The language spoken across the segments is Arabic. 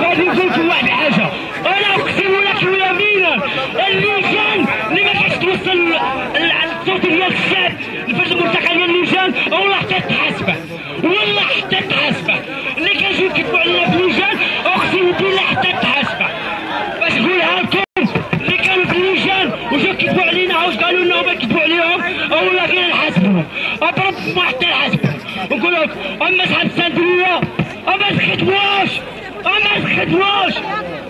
غادي لكم واحد الحاجة أنا اقسم السندريه أما تخدموش أما تخدموش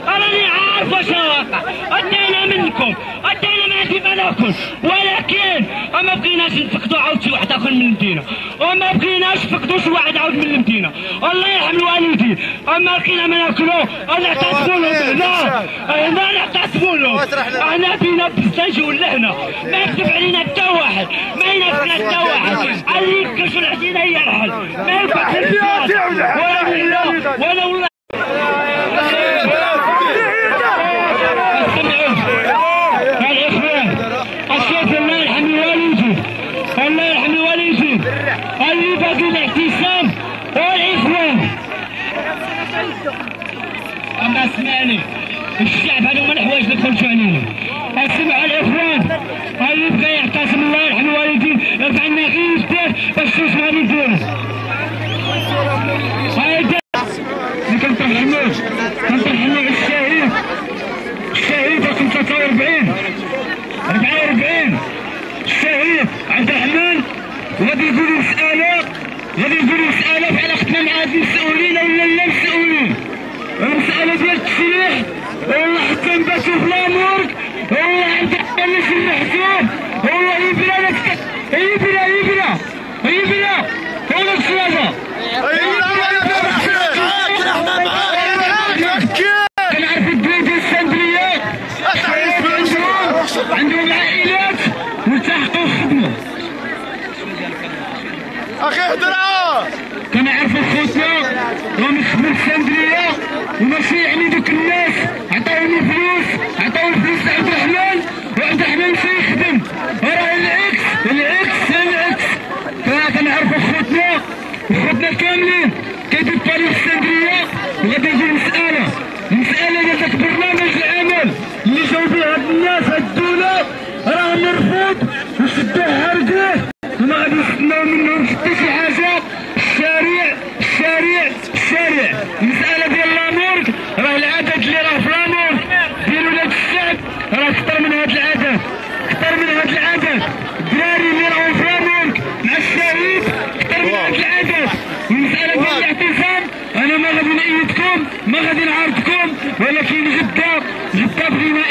راني عارف واش واقع أدينا منكم أدينا ما في بالكم ولكن ما بغيناش نفقدوا عاود شي واحد آخر من المدينة. وما بغيناش نفقدوا شي واحد عاود من المدينة. الله يرحم الوالدين. أما لقينا ما ناكلوا أنا اعتصموا له هنا هنا نعتصموا له إحنا بينا بالزنج واللهنا ما يكتب علينا واحد. ما حتى واحد. اللي يكشف العزيزه هي الحل ما ينفع ولا ولا والله غادي يقولوا مسألة غادي يقولوا مسألة في علاقتنا مع هاد المسؤولين ولا لا مسؤولين المسألة ديال التسليح. والله حتى نباتوا في لامورك والله عند اللي في المحسوب. والله يبرا لك يبرا يبرا يبرا ولا الإسكندرية. عندهم عائلات والتحقوا الخدمه أخي اهدرها كنعرفوا خوتنا راهم يخدموا في اسكندريه وماشي يعني دوك الناس. عطاوهم الفلوس عطاو الفلوس لعبد الرحمن. وعبد الرحمن مشى يخدم؟ راه العكس العكس العكس كنعرفوا خوتنا خوتنا كاملين. كيديروا طريق اسكندريه وغادي يجي المساله المساله ديال داك برنامج العمل اللي جاو به هاد الناس هاد الدولة راه مرفوض وشدوه حرقوه وما غادي يستناو منهم حتى شي حاجة الشارع الشارع الشارع المساله ديال لامورك راه العدد اللي راه في لامورك ديال ولاد الشعب راه كثر من هاد العدد كثر من هاد العدد الدراري اللي راهم في لامورك مع الشهيد كثر من هاد العدد المساله ديال الاعتصام أنا ما غادي نأيدكم ما غادي نعارضكم ولكن غدا غدا بغينا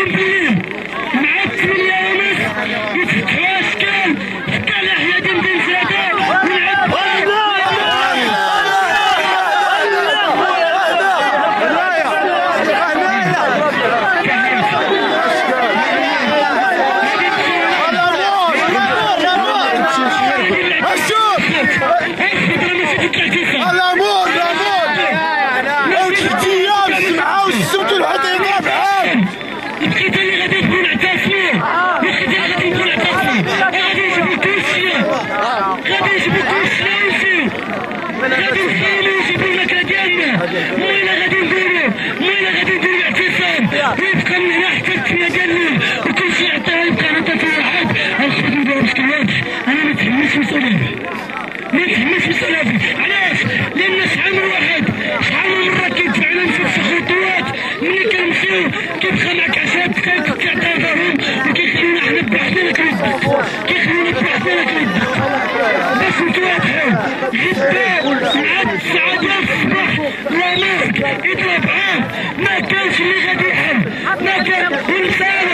Thank you. يتوافقوا ما كانش اللي غادي يحل. ما كان بالمساعده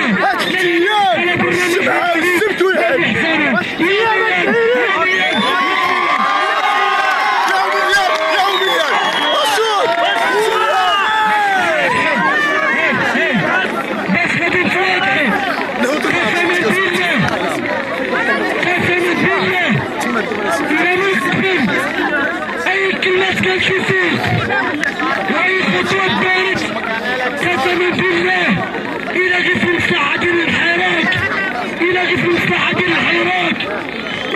للبرنامج السبت ويحل.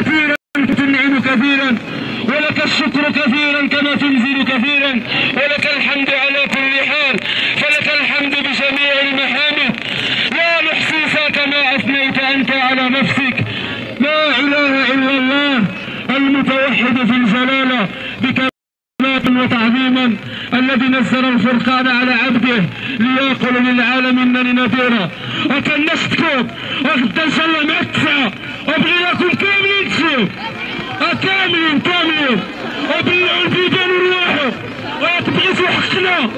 كثيرا تنعم كثيرا ولك الشكر كثيرا كما تنزل كثيرا ولك الحمد على كل حال فلك الحمد بجميع المحامد لا نحصي كما أثنيت أنت على نفسك. لا إله إلا الله المتوحد في الجلالة بكلمات وتعظيما الذي نزل الفرقان على عبده ليقول للعالم إنني نذيرا وكنشتكم وقد سلم أدفع أبغي لكم كاملين. التخفيف كاملين كاملين وبالجانور الواحد وتبغي في حقنا.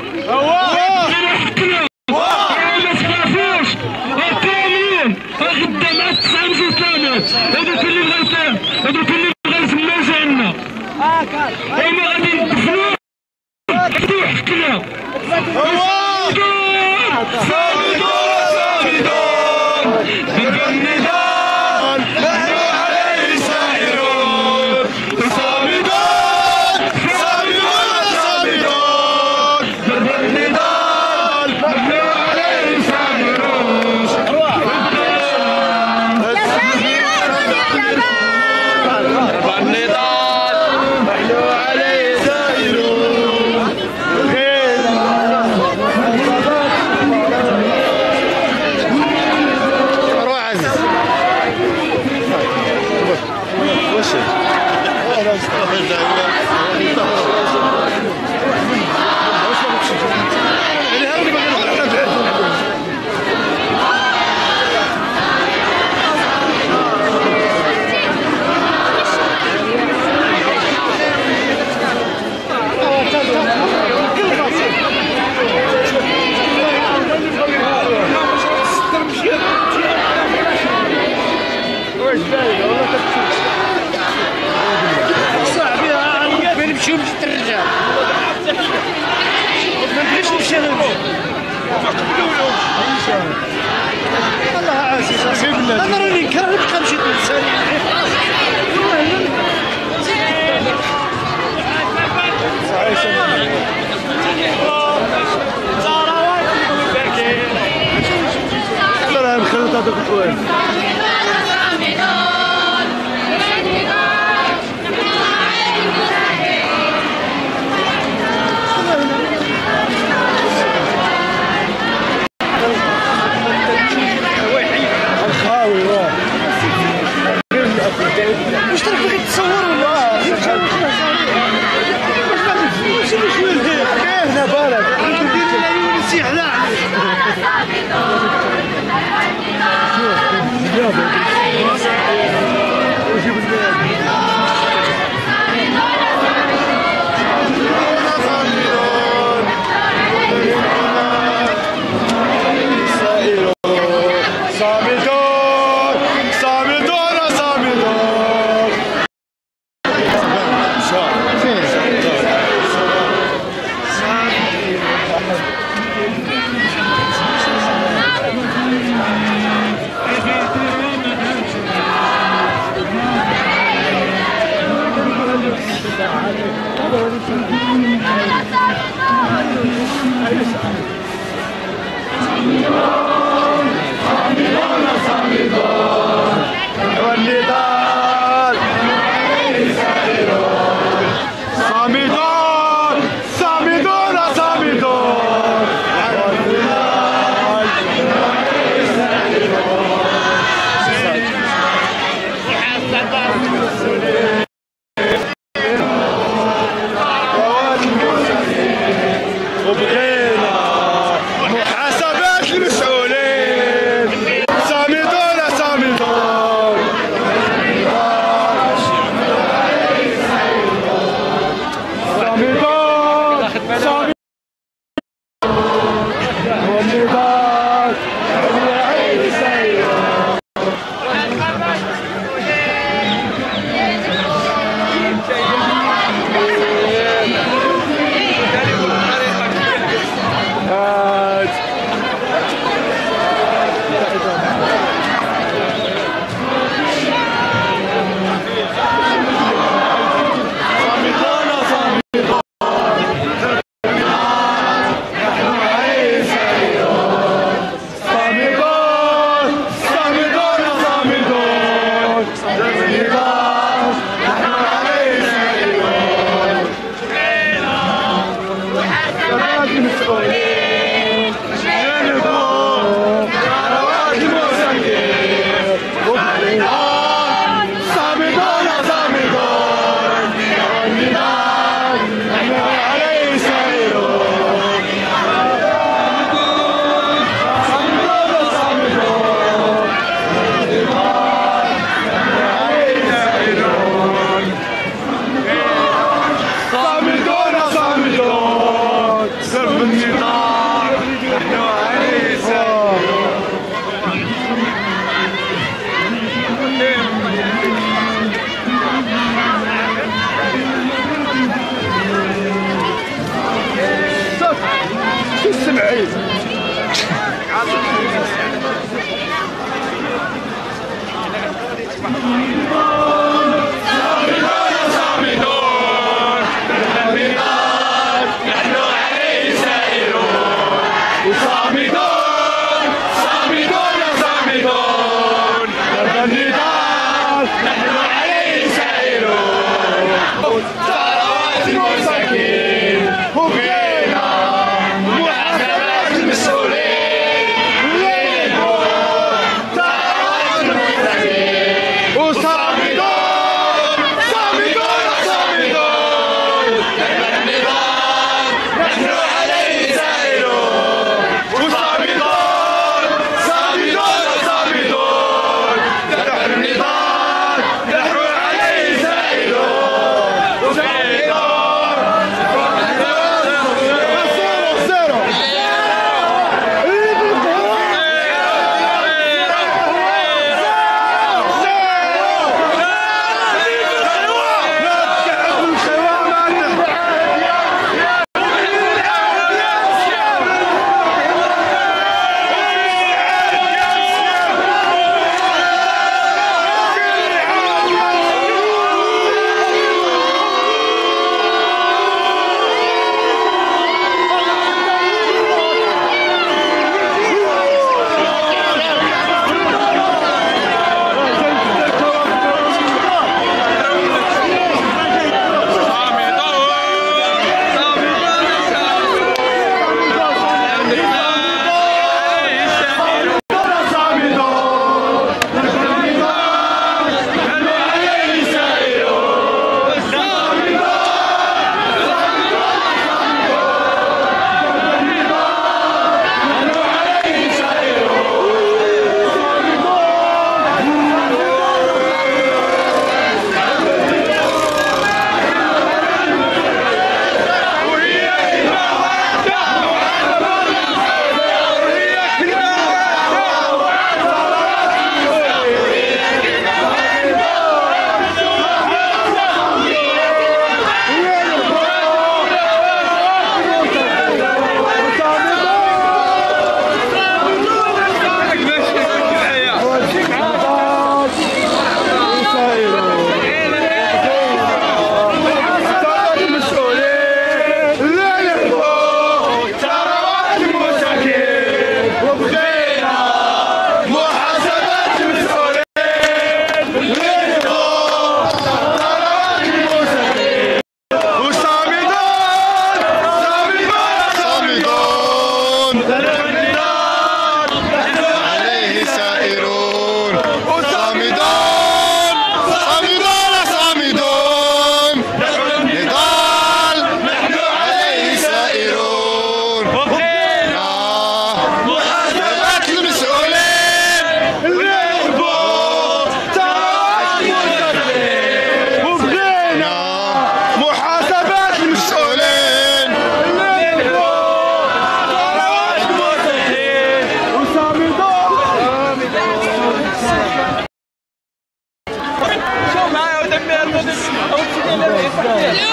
Yeah.